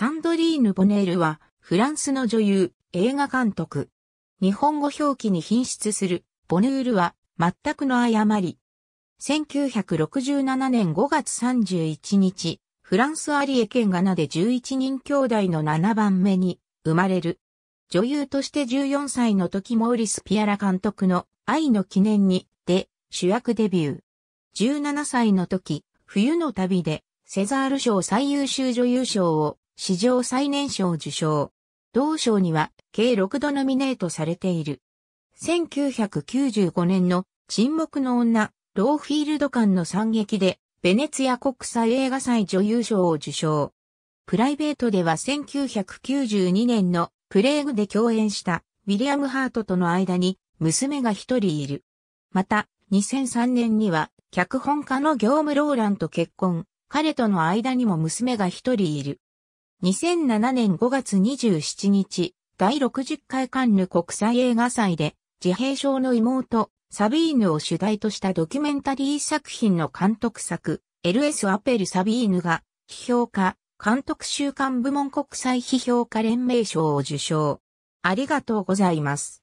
サンドリーヌ・ボネールは、フランスの女優、映画監督。日本語表記に品質する、ボヌールは、全くの誤り。1967年5月31日、フランスアリエ県ガナで11人兄弟の7番目に生まれる。女優として14歳の時モーリス・ピアラ監督の愛の記念にで主役デビュー。17歳の時、冬の旅でセザール賞最優秀女優賞を史上最年少受賞。同賞には計6度ノミネートされている。1995年の沈黙の女、ローフィールド間の惨劇でベネツィア国際映画祭女優賞を受賞。プライベートでは1992年のプレーグで共演したウィリアム・ハートとの間に娘が一人いる。また、2003年には脚本家の業務ローランと結婚、彼との間にも娘が一人いる。2007年5月27日、第60回カンヌ国際映画祭で自閉症の妹、サビーヌを主題としたドキュメンタリー作品の監督作、LS アペル・サビーヌが、批評家、監督週刊部門国際批評家連盟賞を受賞。ありがとうございます。